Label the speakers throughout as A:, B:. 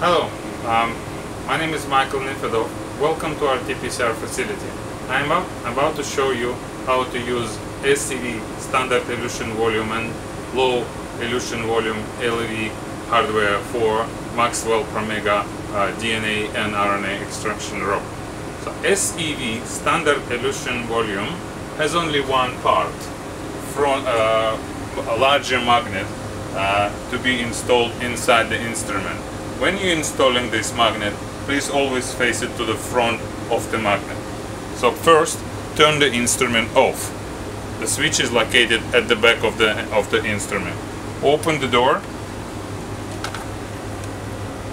A: Hello, um, my name is Michael Nefedov. Welcome to our TPCR facility. I'm about to show you how to use SEV standard elution volume and low elution volume LEV hardware for Maxwell Promega uh, DNA and RNA extraction rope. So SEV standard elution volume has only one part, from uh, a larger magnet uh, to be installed inside the instrument. When you're installing this magnet, please always face it to the front of the magnet. So first, turn the instrument off. The switch is located at the back of the, of the instrument. Open the door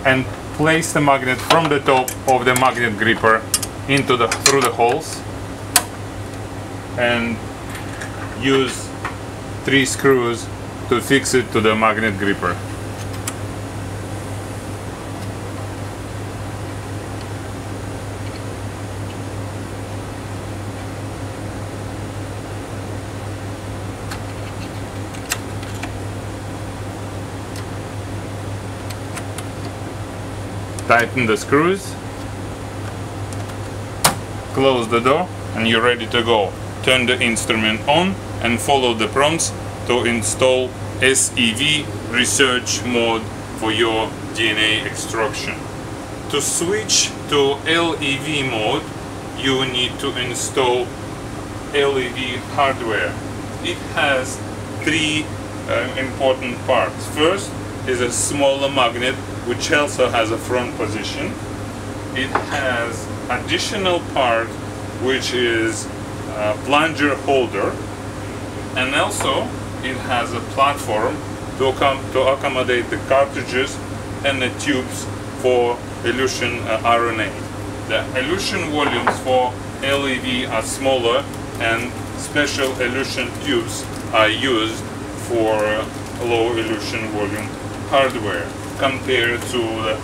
A: and place the magnet from the top of the magnet gripper into the through the holes and use three screws to fix it to the magnet gripper. Tighten the screws close the door and you're ready to go. Turn the instrument on and follow the prompts to install SEV research mode for your DNA extraction. To switch to LEV mode you need to install LEV hardware. It has three uh, important parts. First is a smaller magnet which also has a front position. It has additional part which is a plunger holder and also it has a platform to, accom to accommodate the cartridges and the tubes for elution uh, RNA. The elution volumes for LEV are smaller and special elution tubes are used for low elution volume hardware compared to the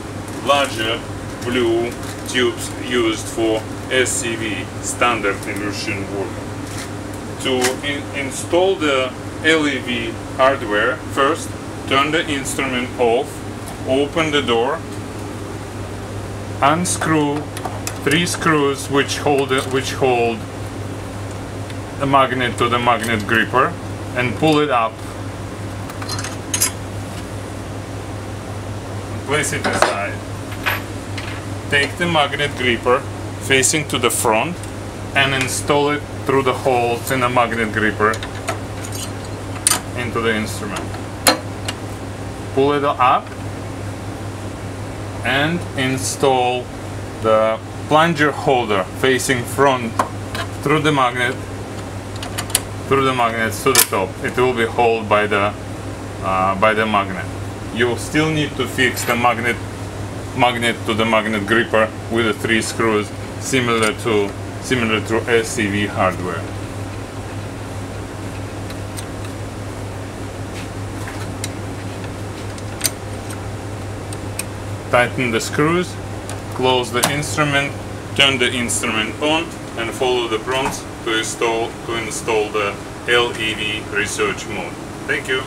A: larger blue tubes used for SEV standard elution volume. To in install the LEV hardware, first turn the instrument off, open the door, unscrew three screws which hold which hold the magnet to the magnet gripper and pull it up place it aside. Take the magnet gripper facing to the front and install it through the holes in the magnet gripper into the instrument. Pull it up and install the plunger holder facing front through the magnet through the magnets to the top. It will be held by the uh, by the magnet you still need to fix the magnet magnet to the magnet gripper with the three screws similar to similar to SEV hardware. Tighten the screws, close the instrument, turn the instrument on and follow the prompts to install to install the LEV research mode. Thank you.